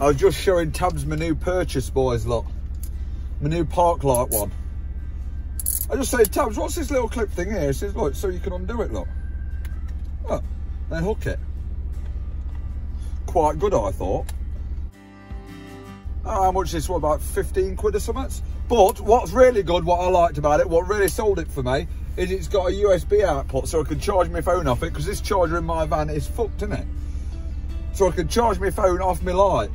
I was just showing Tabs my new purchase, boys, look. My new park light one. I just said, Tabs, what's this little clip thing here? It says, look, so you can undo it, look. Look, then hook it. Quite good, I thought. Oh, how much is this? What, about 15 quid or something? But what's really good, what I liked about it, what really sold it for me, is it's got a USB output so I can charge my phone off it because this charger in my van is fucked, isn't it? So I can charge my phone off my light.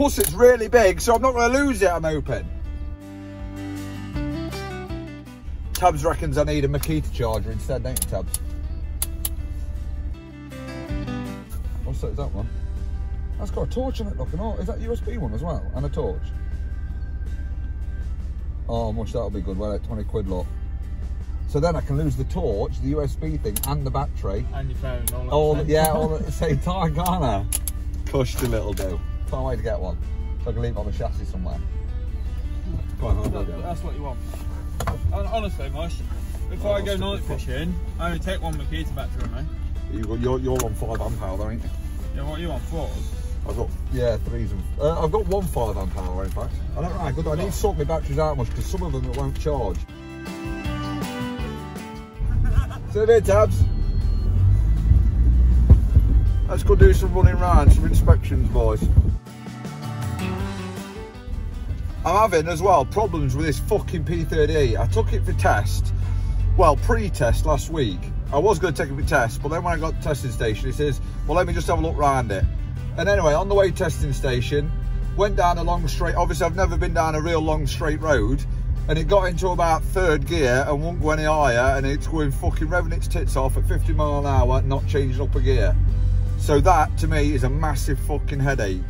Plus it's really big, so I'm not going to lose it, I'm hoping. Tabs reckons I need a Makita charger instead, don't you, Tabs? What's that, is that one? That's got a torch in it, look, and all. Is that USB one as well? And a torch? Oh, much that'll be good, well, at 20 quid, look. So then I can lose the torch, the USB thing, and the battery. And your phone, all, All, yeah, all at the same time, can't I? Cushed a little do. Can't wait to get one. So I can leave it on the chassis somewhere. Quite hard That- That's what you want. Hon- Honestly, Mosh, if Oh, I go stick night the fishing, I only take one Makita battery with me. You got, you're, you're on 5 amp hour, though, ain't you? Yeah, what are you on, fours? I've got, yeah, threes and, uh, I've got one 5 amp hour, in fact. I don't know how good, I need to sort my batteries out much because some of them it won't charge. See you there, Tabs. Let's go do some running round, some inspections, boys. I'm having as well problems with this fucking P38. I took it for test, well, pre-test last week. I was going to take it for test, but then when I got to the testing station, he says, well, let me just have a look round it. And anyway, on the way to testing station, went down a long straight, obviously I've never been down a real long straight road, and it got into about third gear and won't go any higher, and it's going fucking revving its tits off at 50 mile an hour, not changing up a gear. So that, to me, is a massive fucking headache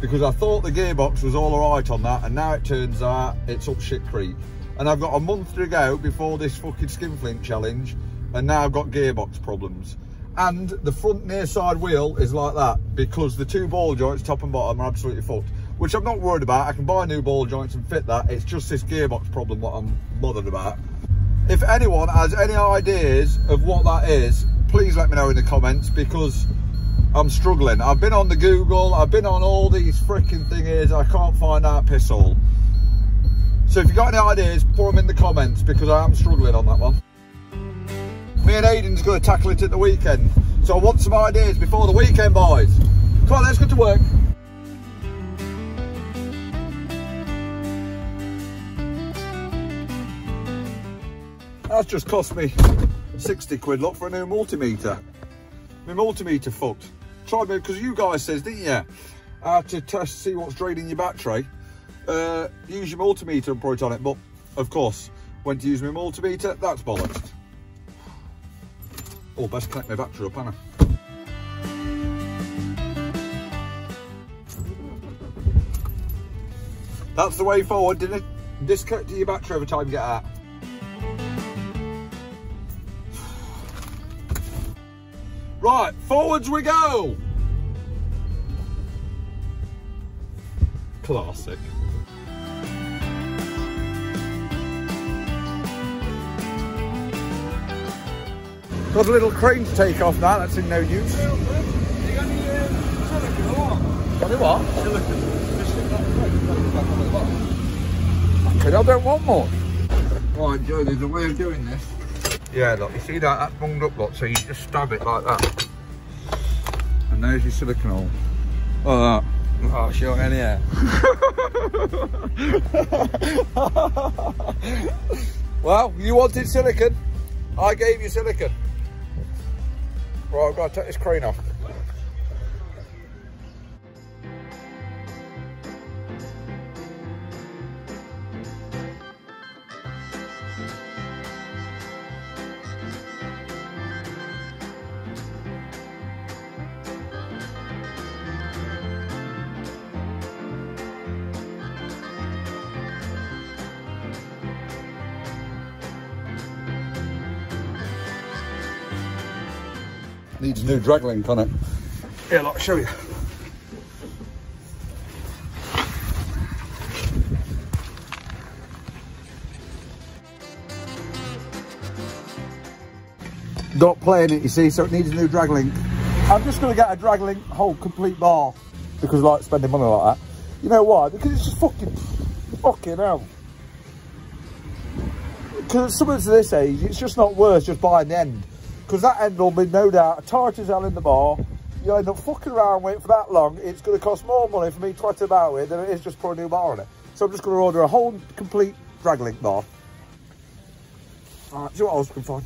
because I thought the gearbox was all alright on that and now it turns out it's up shit creek. And I've got a month to go before this fucking skinflint challenge and now I've got gearbox problems. And the front near side wheel is like that because the two ball joints, top and bottom, are absolutely fucked. Which I'm not worried about. I can buy new ball joints and fit that. It's just this gearbox problem what I'm bothered about. If anyone has any ideas of what that is, please let me know in the comments because I'm struggling. I've been on the Google, I've been on all these freaking thingies, I can't find out piss all. So if you've got any ideas, put them in the comments because I am struggling on that one. Me and Aiden's going to tackle it at the weekend. So I want some ideas before the weekend, boys. Come on, let's get to work. That's just cost me 60 quid, look, for a new multimeter. My multimeter fucked. Tried because you guys says, didn't you? To test, see what's draining your battery. Uh, use your multimeter and put it on it. But, of course, went to use my multimeter, that's bollocks. Oh, best connect my battery up, Hannah. That's the way forward, didn't it? Disconnect your battery every time you get out. Right, forwards we go. Classic. Got a little crane to take off now, that's in no use. Got it what? I don't want more. Right, Joe, there's a way of doing this. Yeah, look, you see that? That's bunged up, look, so you just stab it like that. And there's your silicone hole. Like that. Oh, sure, yeah. Well, you wanted silicon. I gave you silicon. Right, I've got to take this crane off. Needs a new drag link on it. Here, look, I'll show you. Not playing it, you see, so it needs a new drag link. I'm just going to get a drag link whole complete bar because I like spending money like that. You know why? Because it's just fucking, fucking hell. Because someone to this age, it's just not worth just buying the end. Because that end will be no doubt tight as hell in the bar. You'll end up fucking around with it for that long. It's going to cost more money for me to twat about with than it is just put a new bar on it. So I'm just going to order a whole complete drag link bar. Alright, see what else we can find.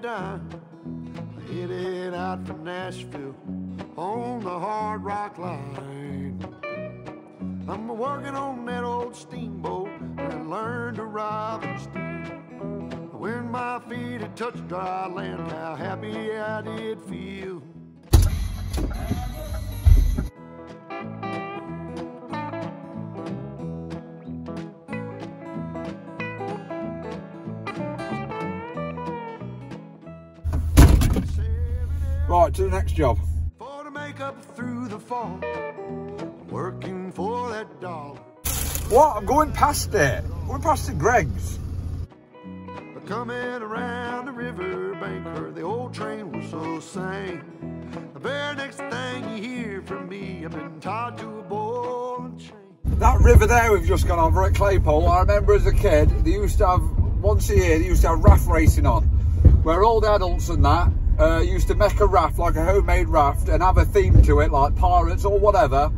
Dime. Headed out for Nashville on the Hard Rock Line. I'm working on that old steamboat and learned to rob and steal. When my feet had touched dry land, how happy I did feel. Right, to the next job. For to make up through the fall, working for that dollar. What? I'm going past it. Going past the Greggs. Coming around the river bank where the old train was so sane. The very next thing you hear from me, I've been tied to a ball and chain. That river there we've just gone over at Claypole, I remember as a kid, they used to have, once a year, they used to have raft racing on, where all the adults and that uh, used to make a raft, like a homemade raft, and have a theme to it, like pirates or whatever,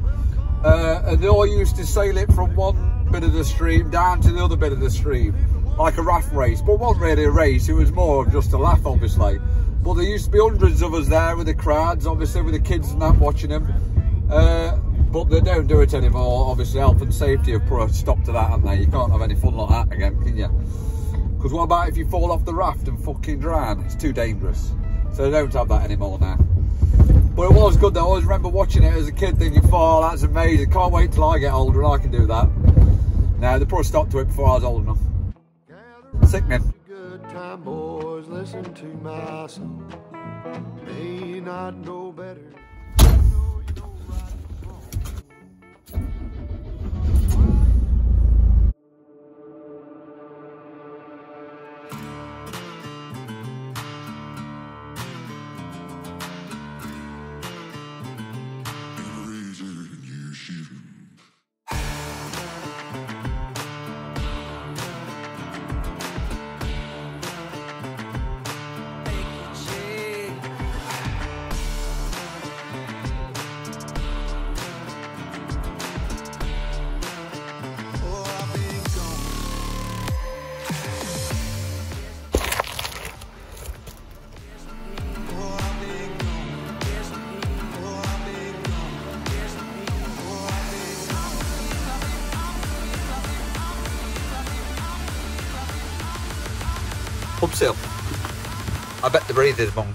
uh, and they all used to sail it from one bit of the stream down to the other bit of the stream, like a raft race, but it wasn't really a race, it was more of just a laugh, obviously. But there used to be hundreds of us there with the crowds, obviously with the kids and that watching them. Uh, but they don't do it anymore. Obviously, health and safety have put a stop to that, haven't they? You can't have any fun like that again, can you? Because what about if you fall off the raft and fucking drown? It's too dangerous. So they don't have that anymore now. But it was good though. I always remember watching it as a kid thinking, oh, that's amazing. Can't wait till I get older and I can do that. No, they probably stopped to it before I was old enough. Sickening. Good time, boys, listen to my song. May not know better. Pub. I bet the breather's moaned.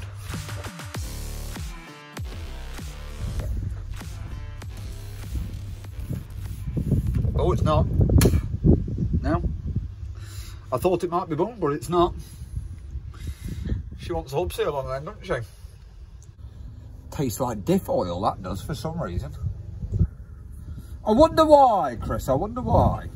Oh, it's not. No. I thought it might be bung, but it's not. She wants a hub seal on then, doesn't she? Tastes like diff oil, that does, for some reason. I wonder why, Chris, I wonder why.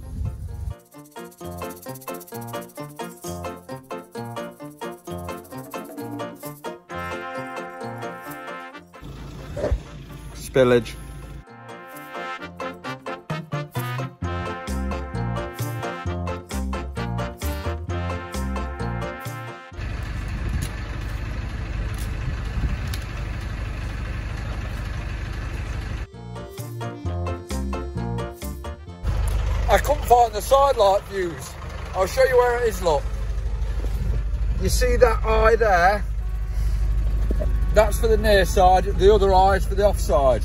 Spillage. I couldn't find the side light views. I'll show you where it is, look. You see that eye there? That's for the near side, the other eye is for the offside.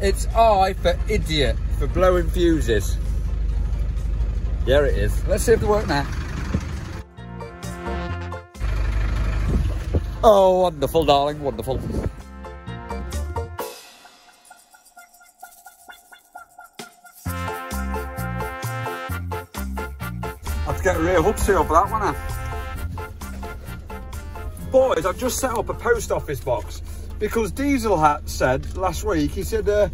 It's I for idiot, for blowing fuses. There it is. Let's see if they work now. Oh, wonderful, darling, wonderful. have to get a rear hook seal for that one, eh? Boys, I've just set up a post office box because Diesel Hat said last week, he said, uh,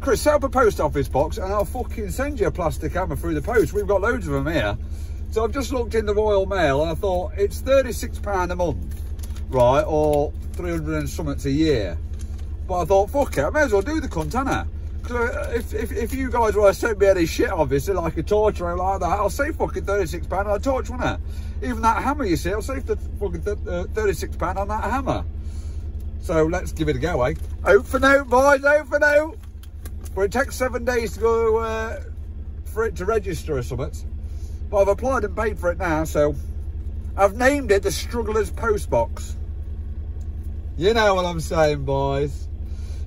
Chris, set up a post office box and I'll fucking send you a plastic hammer through the post. We've got loads of them here. So I've just looked in the Royal Mail and I thought it's £36 a month, right? Or 300 and something a year. But I thought, fuck it, I may as well do the cunt, if, if, if you guys want to send me any shit, obviously, like a torch or like that, I'll save fucking £36 on a torch, won't I? Even that hammer, you see, I'll save the fucking th uh, £36 on that hammer. So let's give it a go, eh? Out for now, boys, out for now. But it takes seven days to go uh, for it to register or something. But I've applied and paid for it now, so I've named it the Strugglers Post Box. You know what I'm saying, boys.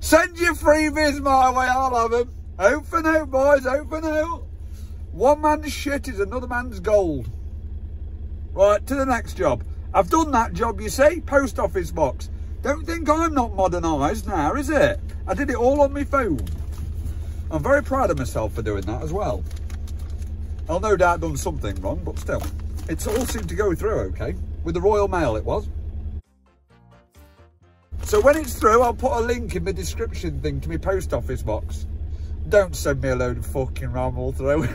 Send your freebies my way, I'll have them. Out for now, boys, out now. One man's shit is another man's gold. Right, to the next job. I've done that job, you see, post office box. Don't think I'm not modernised now, is it? I did it all on my phone. I'm very proud of myself for doing that as well. I'll no doubt done something wrong, but still. It's all seemed to go through okay. With the Royal Mail it was. So when it's through, I'll put a link in the description thing to my post office box. Don't send me a load of fucking ramble through.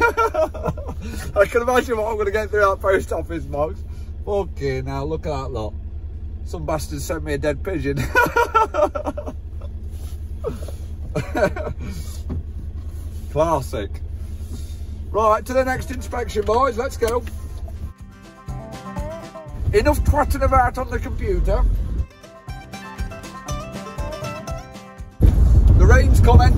I can imagine what I'm going to get through that post office box. Fucking now, look at that lot. Some bastard sent me a dead pigeon. Classic. Right, to the next inspection, boys. Let's go. Enough twatting about on the computer. The rain's coming.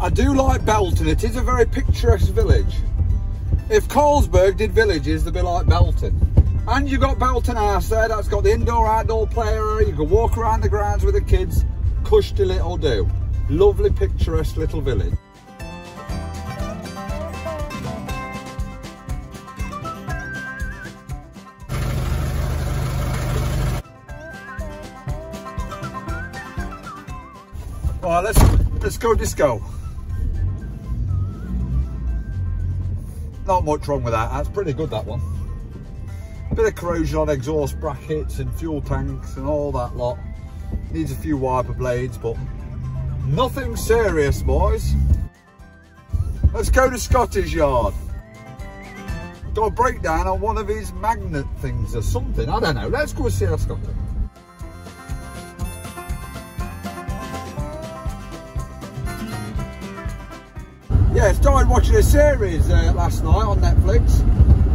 I do like Belton. It is a very picturesque village. If Carlsberg did villages, they'd be like Belton. And you've got Belton House there, that's got the indoor-outdoor play area. You can walk around the grounds with the kids. Cush till it'll do. Lovely, picturesque little village. Right, let's let's go disco. Not much wrong with that. That's pretty good that one. Bit of corrosion on exhaust brackets and fuel tanks and all that lot. Needs a few wiper blades, but nothing serious, boys. Let's go to Scottish Yard. Got a breakdown on one of his magnet things or something. I don't know. Let's go see how Scottish. Yeah, I started watching a series uh, last night on Netflix,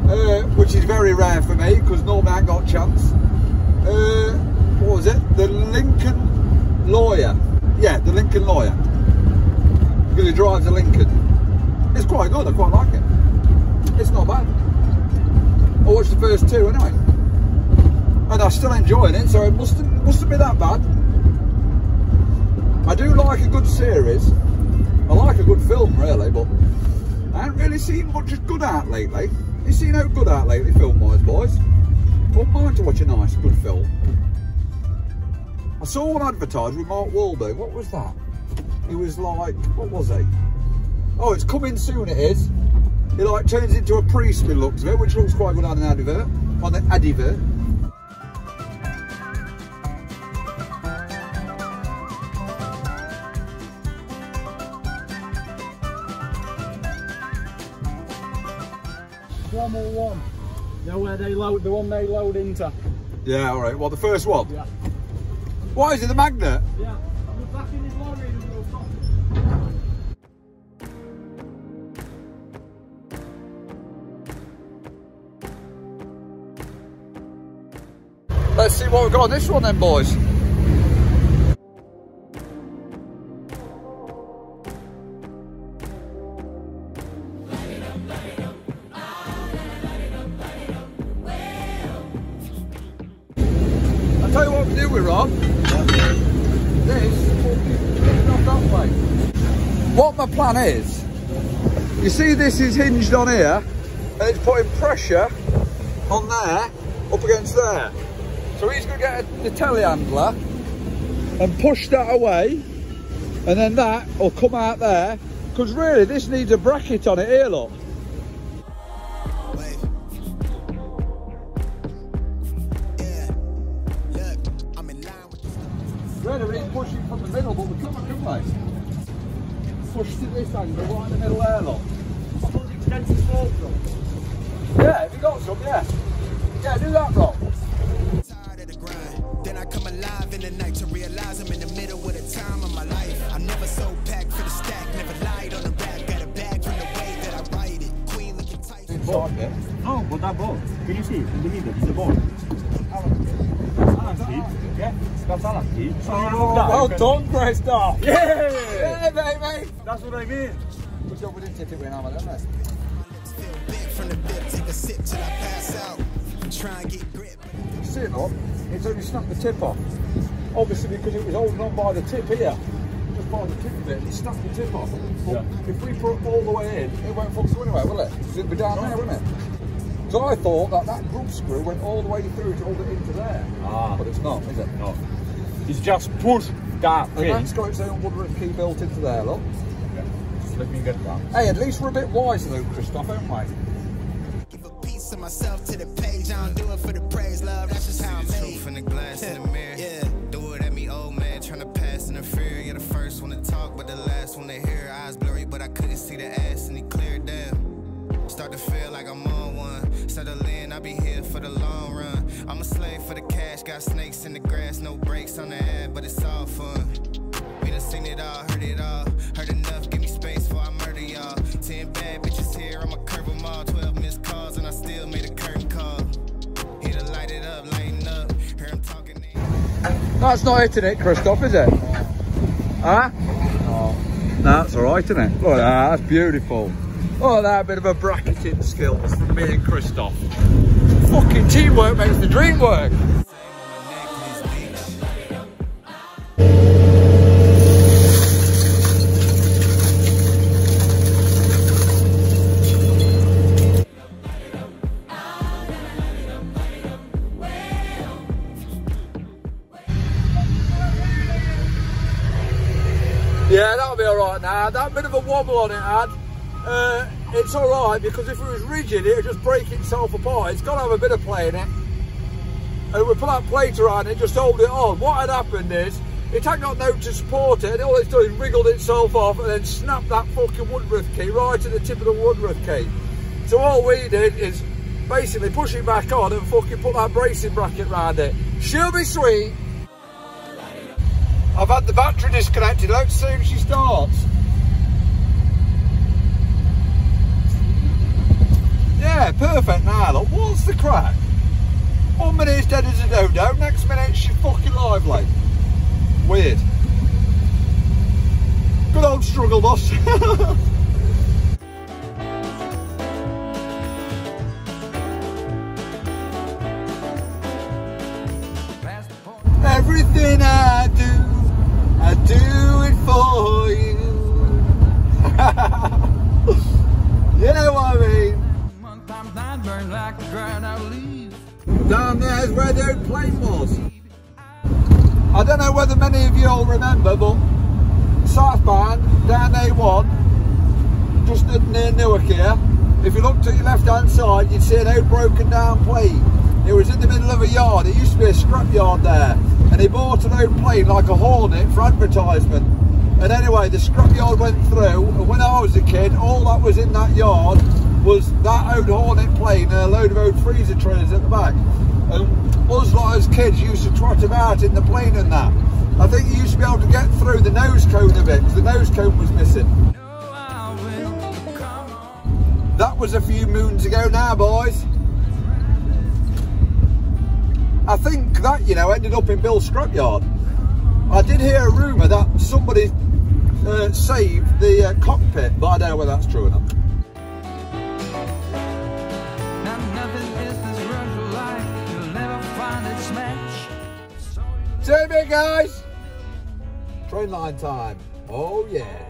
uh, which is very rare for me because normally I got a chance. Uh, what was it? The Lincoln Lawyer. Yeah, the Lincoln Lawyer. Because he drives a Lincoln. It's quite good, I quite like it. It's not bad. I watched the first two anyway. And I'm still enjoying it, so it mustn't, mustn't be that bad. I do like a good series. I like a good film really, but I haven't really seen much good art lately. You seen how good art lately film-wise, boys? Wouldn't mind to watch a nice, good film. I saw one advertised with Mark Wahlberg. What was that? He was like, what was he? Oh, it's coming soon, it is. He like turns into a priest with looks of it, which looks quite good on an advert. On the advert. Cromwell one. You know where they load, the one they load into. Yeah, all right. Well, the first one. Yeah. Why is it the magnet? Yeah. I'm back in his lorry and we'll. Let's see what we've got on this one then, boys. Plan is, you see this is hinged on here, and it's putting pressure on there, up against there. So he's going to get a, the telehandler and push that away, and then that will come out there. Because really, this needs a bracket on it here, look. We? Push to this angle, right in the middle there, look. I thought it extended slope though. Yeah, if you got some, yeah. Yeah, do that, bro. tired of the grind. Then I come alive in the night to realize I'm in the middle of the time of my life. I'm never so packed for the stack, never lied on the rap. Got a bag from the way that I write it. Queen looking tight. Inside it. No, but that ball. Can you see in the middle? It's the ball. Feet. Yeah, that's feet. So you Oh, well can- done, Christoph. Yeah! Yeah, mate, mate. That's what I mean. Good job we didn't tip it with an hammer, didn't we? Feel big from the dip, take a sip till I pass out. Try and get grip. Sit up, it's only snapped the tip off. Obviously because it was holding on by the tip here. Just by the tip of it, it snapped the tip off. But Yeah. if we put it all the way in, it won't fuck through anyway, will it? it'll be down there, won't it? So I thought that that grub screw went all the way through to hold it into there. Ah. But it's not, is it? No. It's just push that And thing. that's got its own Woodruff key built into there, look. Just let me get that. Hey, at least we're a bit wiser though, Christoph, aren't we? Give a piece of myself to the page. I don't do it for the praise, love. That's just how I'm made. Truth in the glass in the mirror. Yeah. Do it at me, old man, trying to pass in the fear. You're the first one to talk, but the last one to hear. Eyes blurry, but I couldn't see the ass, and he cleared down. Start to feel like I'm on one. Settle in, I'll be here for the long run. I'm a slave for the cash, got snakes in the grass, no brakes on the ad, but it's all fun. We done seen it all, heard it all. Heard enough, give me space before I murder y'all. Ten bad bitches here, I'ma curve them all. Twelve missed calls, and I still made a curtain call. Here to light it up, lighten up. Hear him talking. That's not hitting it, Christoph, is it? Huh? No. That's alright, isn't it? Look at that, that's beautiful. At that bit of a bracketing skill from me and Christoph. Fucking teamwork makes the dream work. Yeah, that'll be alright now. That bit of a wobble on it had. Uh, it's alright because if it was rigid, it would just break itself apart. It's got to have a bit of play in it. And we put that plate around it, just hold it on. What had happened is, it had got no to support it, and all it's done is wriggled itself off and then snapped that fucking Woodruff key right to the tip of the Woodruff key. So all we did is basically push it back on and fucking put that bracing bracket round it. She'll be sweet. I've had the battery disconnected. Let's see if she starts. Yeah, perfect now. Look, what's the crack? One minute it's dead as a dodo, next minute she's fucking lively. Weird. Good old struggle, boss. like a dried out leaf. Down there's where the old plane was. I don't know whether many of you all remember, but southbound down A1, just near Newark here, if you look to your left hand side, you'd see an old broken down plane. It was in the middle of a yard. It used to be a scrap yard there. And he bought an old plane like a Hornet for advertisement. And anyway, the scrap yard went through. And when I was a kid, all that was in that yard was that old Hornet plane and a load of old freezer trailers at the back. And us lot as kids used to trot about in the plane and that. I think you used to be able to get through the nose cone of it because the nose cone was missing. That was a few moons ago now, boys. I think that, you know, ended up in Bill's scrapyard. I did hear a rumour that somebody uh, saved the uh, cockpit, but I don't know whether that's true or not. You bit, guys. Train line time. Oh, yeah.